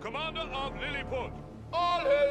commander of Lilliput. All hail